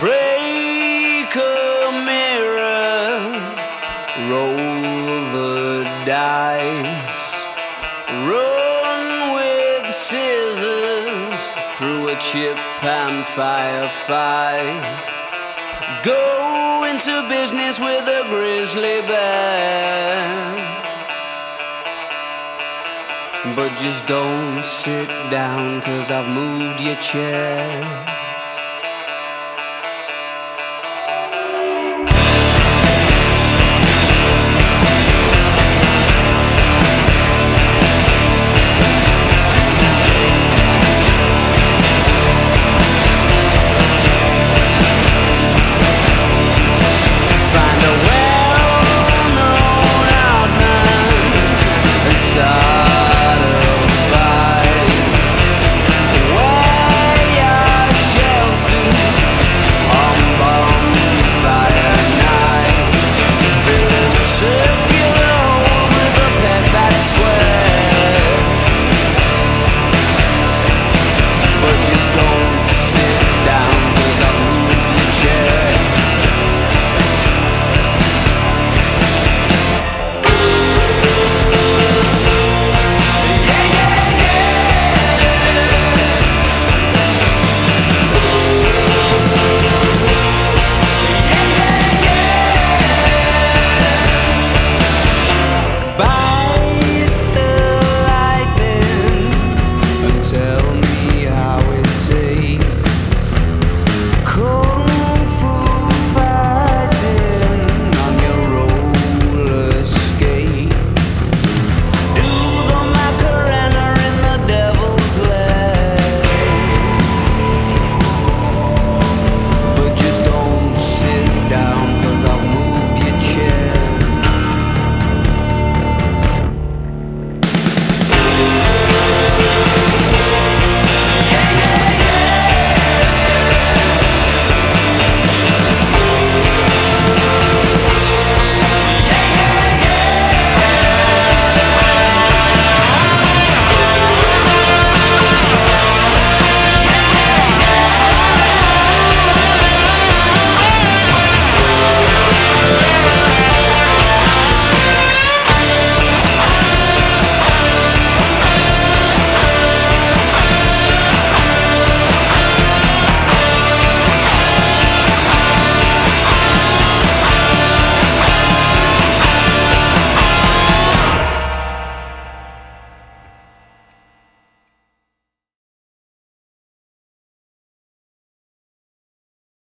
break a mirror, roll the dice, run with scissors through a chip and firefight, go into business with a grizzly bear. But just don't sit down, cause I've moved your chair.